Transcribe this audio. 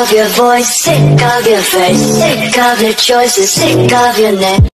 of your voice, sick of your face Sick of your choices, sick of your name.